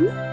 음?